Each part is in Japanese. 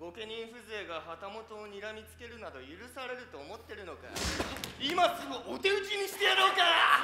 御家人風情が旗本をにらみつけるなど許されると思ってるのか。今すぐお手討ちにしてやろうか。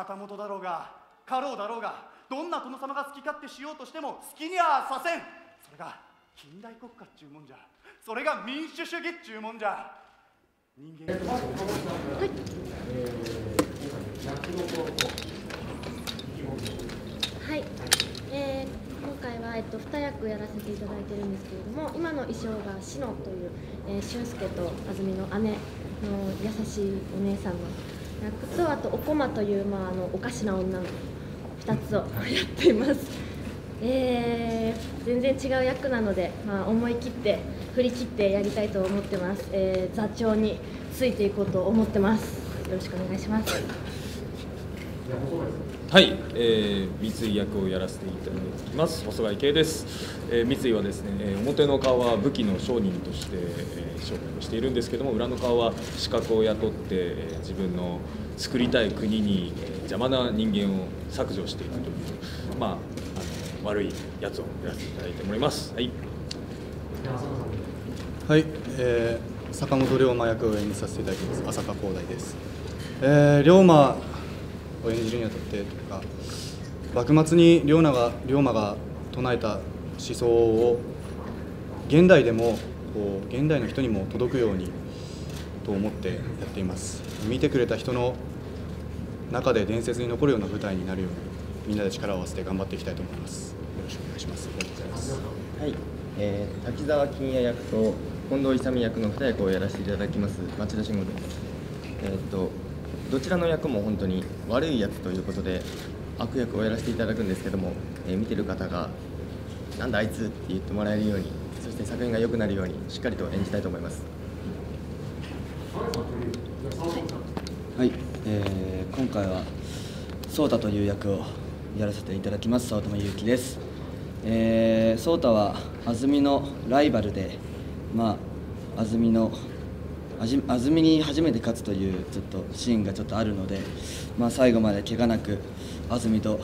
旗本だろうが家老だろうがどんな殿様が好き勝手しようとしても好きにはさせん。それが近代国家っちゅうもんじゃ。それが民主主義っちゅうもんじゃ。人間はい、えー今回は、えっと、2役やらせていただいてるんですけれども今の衣装が志乃という、えー、俊介と安住の姉の優しいお姉さんの役とあとおこまという、まあ、あのおかしな女の2つをやっています、えー全然違う役なので、まあ、思い切って振り切ってやりたいと思ってます、えー座長についていこうと思ってます。よろしくお願いしますはい、えー、三井役をやらせていただきます。細貝圭です、えー、三井はですね、えー表の顔は武器の商人として、えー商売をしているんですけども裏の顔は資格を雇って、えー自分の作りたい国に、えー邪魔な人間を削除していくというまああの悪いやつをやらせていただいております。はい。はい、えー、坂本龍馬役を演じさせていただきます。浅香光大です、えー、龍馬を演じるにあたってとか幕末に龍馬が龍馬が唱えた思想を現代でもこう現代の人にも届くようにと思ってやっています。見てくれた人の中で伝説に残るような舞台になるようにみんなで力を合わせて頑張っていきたいと思います。よろしくお願いしますありがとうございます。はい、えー、滝沢金也役と近藤勇役の二役をやらせていただきます町田慎吾です。えーっとどちらの役も本当に悪いやつということで悪役をやらせていただくんですけども、えー見てる方がなんだあいつって言ってもらえるようにそして作品が良くなるようにしっかりと演じたいと思います。はい、えー今回は颯太という役をやらせていただきます早乙女ゆうきです、えー、颯太は安住のライバルでまあ安住の安住に初めて勝つというちょっとシーンがちょっとあるので、まあ、最後まで怪我なく安住と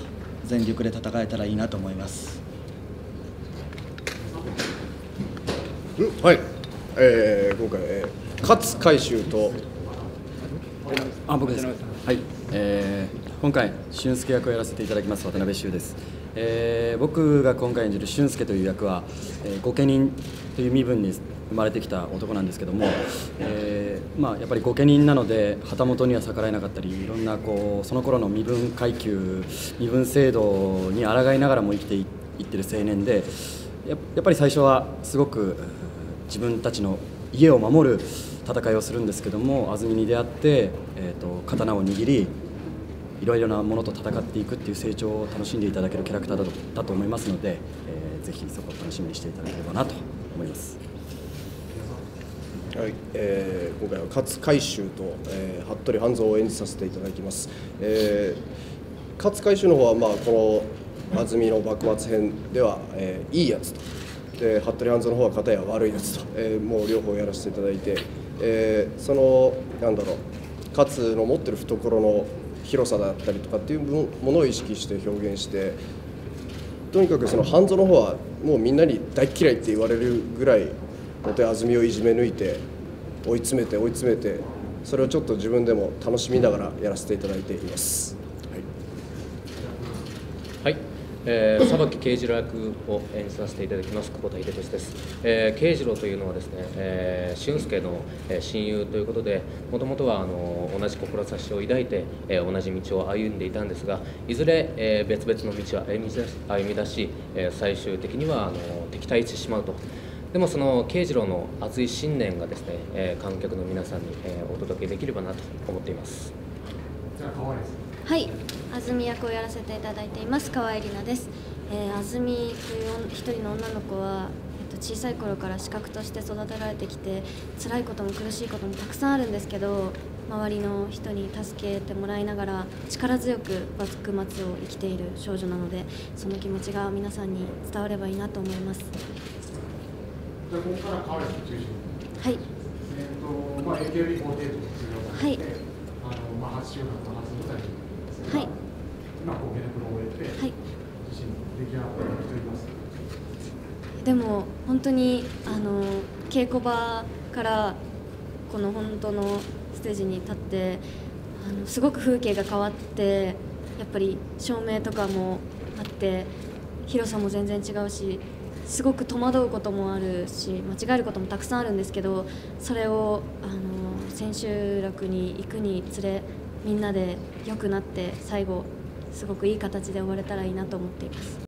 全力で戦えたらいいなと思います。うんはい、えー、今回、えー、勝海舟とあ僕ですはい、えー今回俊介役をやらせていただきます渡辺修です、えー僕が今回演じる俊介という役は、えー御家人という身分に生まれてきた男なんですけども、えーまあ、やっぱり御家人なので旗本には逆らえなかったりいろんなこうその頃の身分階級身分制度に抗いながらも生きていってる青年でやっぱり最初はすごく自分たちの家を守る戦いをするんですけども安住に出会って、えー、と刀を握りいろいろなものと戦っていくっていう成長を楽しんでいただけるキャラクターだとだと思いますので、えーぜひそこを楽しみにしていただければなと思います。はい、えー今回は勝海舟と、えー服部半蔵を演じさせていただきます。えー勝海舟の方はまあこの安住の幕末編では、えーいいやつと、で服部半蔵の方は片や悪いやつと、えーもう両方やらせていただいて、えーそのなんだろう勝の持ってる懐の広さだったりとかっていうものを意識して表現して。とにかくその半蔵の方はもうみんなに大嫌いって言われるぐらい本当に安住をいじめ抜いて追い詰めて追い詰めてそれをちょっと自分でも楽しみながらやらせていただいています。はい、えー、裁き慶次郎役を演じさせていただきます久保田秀俊です、えー、慶次郎というのはですね、えー、俊介の、えー親友ということでもともとはあの同じ志を抱いて、えー同じ道を歩んでいたんですがいずれ、えー別々の道を歩み出し歩み出し、えー最終的にはあの敵対してしまうと。でもその慶次郎の熱い信念がですね、えー観客の皆さんに、えーお届けできればなと思っています。はい、安住役をやらせていただいています。河合里奈です、えー、安住という一人の女の子は、えっと、小さい頃から資格として育てられてきて辛いことも苦しいこともたくさんあるんですけど周りの人に助けてもらいながら力強く幕末を生きている少女なのでその気持ちが皆さんに伝わればいいなと思いますじゃあここから河合さん中心に。はいえっ、とまあ AKB48 というのはいあのまあ初週間と初舞台ですが、はい今こうゲネプロを終えて、はい自身出来上がった人います。でも本当にあの稽古場からこの本当のステージに立ってあのすごく風景が変わってやっぱり照明とかもあって広さも全然違うしすごく戸惑うこともあるし間違えることもたくさんあるんですけどそれをあの千秋楽に行くにつれみんなで良くなって最後すごくいい形で終われたらいいなと思っています。